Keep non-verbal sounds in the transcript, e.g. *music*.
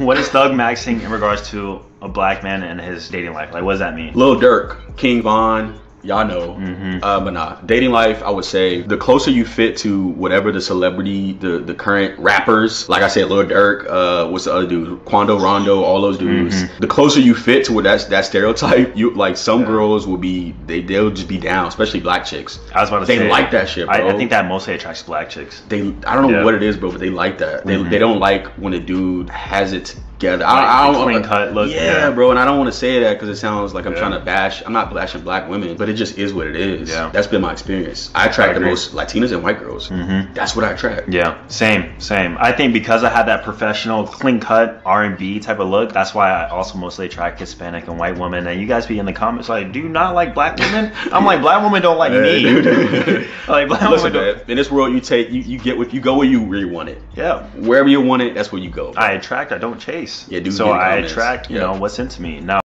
What is thug maxing in regards to a black man and his dating life? Like, what does that mean? Lil Durk, King Von, y'all know. Mm-hmm. Uh, but nah, dating life, I would say the closer you fit to whatever the celebrity, the the current rappers, like I said, Lil Durk, uh, what's the other dude, Quando Rondo, all those dudes. Mm-hmm. The closer you fit to what that's that stereotype, you like some girls will be they they'll just be down, especially black chicks. I was about to They say like that shit, I, I think that mostly attracts black chicks. They I don't know Yeah. what it is, bro, but they like that. They Mhm. they don't like when a dude has it together. Like I, I don't clean cut look, Yeah, yeah. bro, and I don't want to say that because it sounds like I'm Yeah. trying to bash. I'm not bashing black women, but it just is what it is. Yeah. that's been my experience. I attract the most Latinas and white girls. Mm-hmm. That's what I attract. Yeah, same, same. I think because I had that professional, clean cut R and B type of look, that's why I also mostly attract Hispanic and white women. And you guys be in the comments like, "Do you not like black women?" I'm like, "Black women don't like *laughs* me." *laughs* Like black Listen, women don't. man, in this world, you take you, you get what you go where you really want it. Yeah, Wherever you want it, that's where you go. I attract. I don't chase. Yeah, dude, So get in the I attract. You know what's into me now.